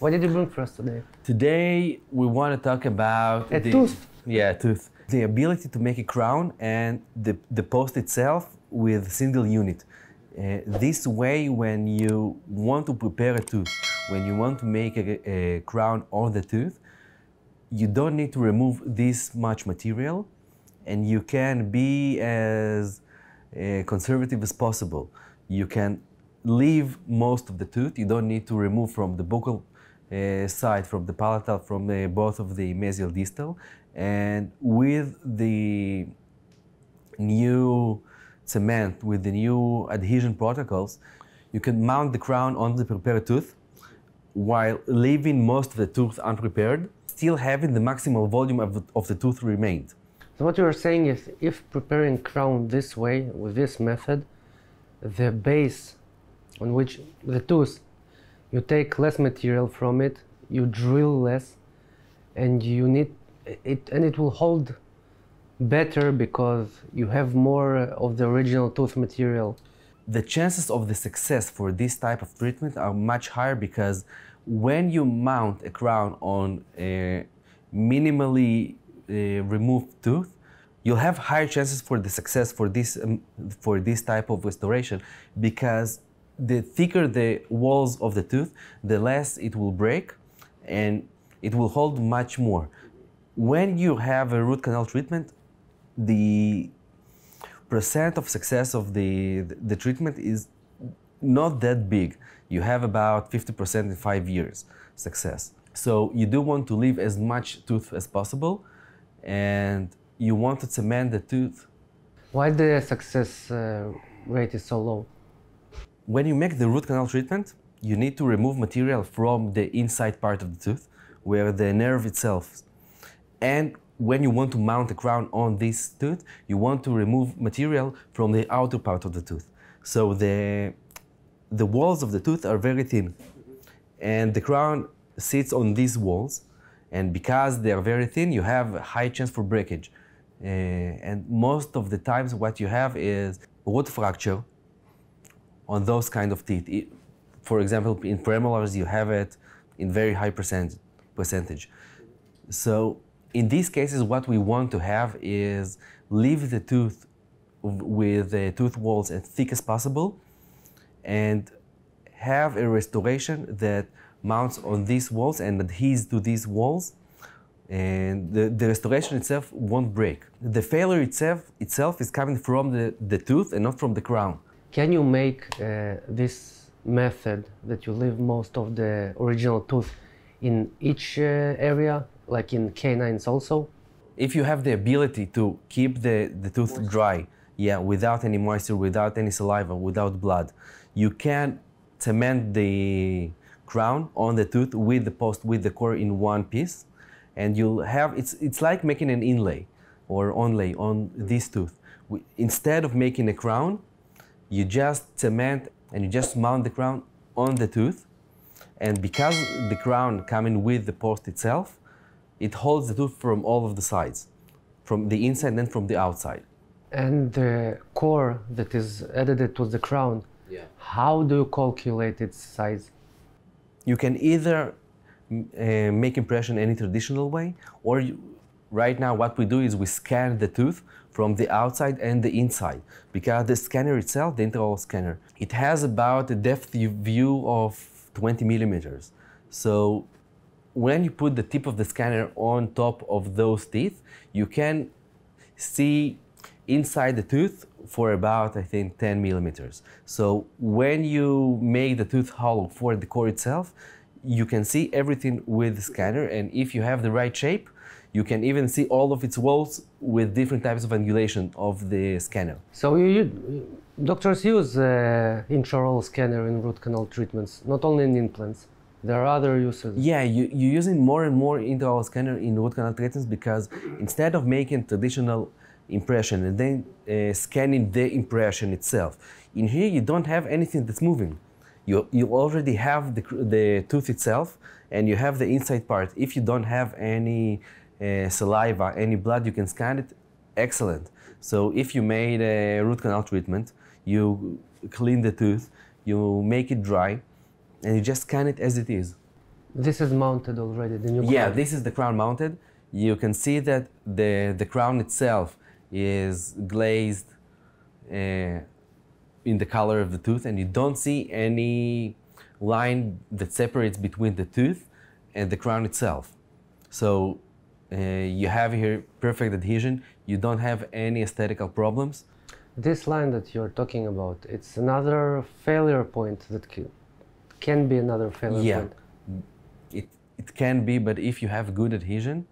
What did you bring for us today? Today we want to talk about A the, tooth. Yeah, tooth. The ability to make a crown and the, the post itself with single unit. Uh, this way, when you want to prepare a tooth, when you want to make a, a crown on the tooth, you don't need to remove this much material and you can be as uh, conservative as possible. You can leave most of the tooth. You don't need to remove from the buccal side, from the palatal, from uh, both of the mesial distal. And with the new cement, with the new adhesion protocols, you can mount the crown on the prepared tooth while leaving most of the tooth unprepared, still having the maximal volume of the, of the tooth remained. So what you are saying is, if preparing crown this way with this method, the base on which the tooth, you take less material from it, you drill less, and you need it, and it will hold better because you have more of the original tooth material. the chances of the success for this type of treatment are much higher because when you mount a crown on a minimally uh, removed tooth, you'll have higher chances for the success for this um, for this type of restoration because the thicker the walls of the tooth, the less it will break and it will hold much more. When you have a root canal treatment, the percent of success of the, the treatment is not that big. You have about 50% in five years success. So you do want to leave as much tooth as possible and you want to cement the tooth. Why the success uh, rate is so low? When you make the root canal treatment, you need to remove material from the inside part of the tooth where the nerve itself. And when you want to mount a crown on this tooth, you want to remove material from the outer part of the tooth. So the, the walls of the tooth are very thin. And the crown sits on these walls. And because they are very thin, you have a high chance for breakage. Uh, and most of the times what you have is root fracture on those kind of teeth. For example, in premolars, you have it in very high percent, percentage. So in these cases, what we want to have is leave the tooth with the tooth walls as thick as possible and have a restoration that mounts on these walls and adheres to these walls and the, the restoration itself won't break. The failure itself, itself is coming from the, the tooth and not from the crown. Can you make uh, this method that you leave most of the original tooth in each uh, area, like in canines also? if you have the ability to keep the, the tooth dry, yeah, without any moisture, without any saliva, without blood, you can cement the crown on the tooth with the post, with the core in one piece, and you'll have it's it's like making an inlay or onlay on this tooth. Instead of making a crown, you just cement and you just mount the crown on the tooth, and because the crown coming with the post itself, it holds the tooth from all of the sides, from the inside and from the outside. And the core that is added to the crown, Yeah. how do you calculate its size? You can either uh, make impression any traditional way, or you, right now what we do is we scan the tooth from the outside and the inside because the scanner itself, the intraoral scanner, it has about a depth view of 20 millimeters. So when you put the tip of the scanner on top of those teeth, you can see inside the tooth for about I think 10 millimeters. So when you make the tooth hollow for the core itself, you can see everything with the scanner, and if you have the right shape, you can even see all of its walls with different types of angulation of the scanner. So you, you doctors use uh, intraoral scanner in root canal treatments, not only in implants. There are other uses. Yeah, you, you're using more and more intraoral scanner in root canal treatments because instead of making traditional impression and then uh, scanning the impression itself, in here you don't have anything that's moving. You, you already have the, the tooth itself and you have the inside part. If you don't have any uh, saliva, any blood, you can scan it. Excellent. So if you made a root canal treatment, you clean the tooth, you make it dry, and you just scan it as it is. This is mounted already, the new Yeah, crown. this is the crown mounted. You can see that the, the crown itself is glazed uh, in the color of the tooth, and you don't see any line that separates between the tooth and the crown itself. So uh, you have here perfect adhesion. You don't have any aesthetical problems. This line that you're talking about, it's another failure point that can be another failure Yeah. point. It, it can be, but if you have good adhesion,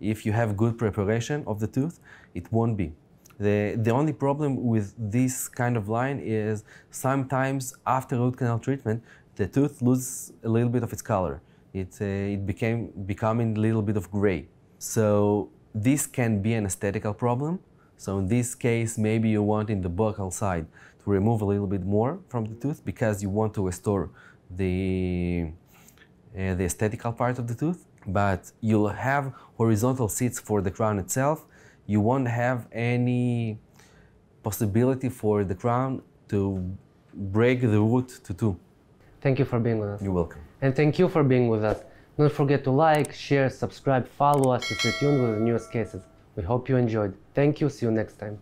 if you have good preparation of the tooth, it won't be. The, the only problem with this kind of line is sometimes after root canal treatment, the tooth loses a little bit of its color. It, uh, it became becoming a little bit of gray. So this can be an aesthetical problem. So in this case, maybe you want in the buccal side to remove a little bit more from the tooth because you want to restore the uh, the aesthetical part of the tooth, but you'll have horizontal seats for the crown itself. You won't have any possibility for the crown to break the root to two. Thank you for being with us. You're welcome. And thank you for being with us. Don't forget to like, share, subscribe, follow us to stay tuned with the newest cases. We hope you enjoyed. Thank you. See you next time.